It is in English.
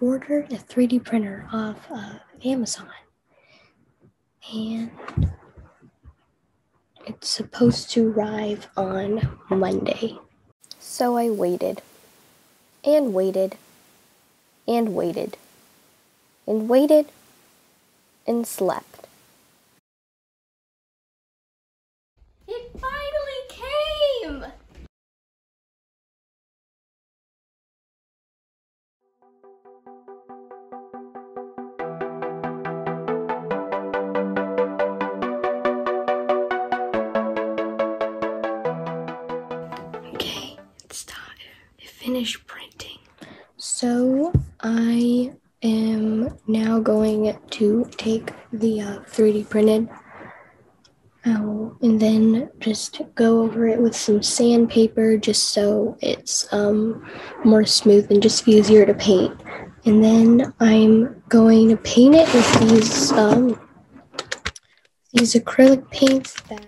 ordered a 3D printer off uh, Amazon. And it's supposed to arrive on Monday. So I waited and waited and waited and waited and slept. Okay. It finished printing. So I am now going to take the uh, 3D printed out and then just go over it with some sandpaper just so it's um, more smooth and just easier to paint. And then I'm going to paint it with these um, these acrylic paints that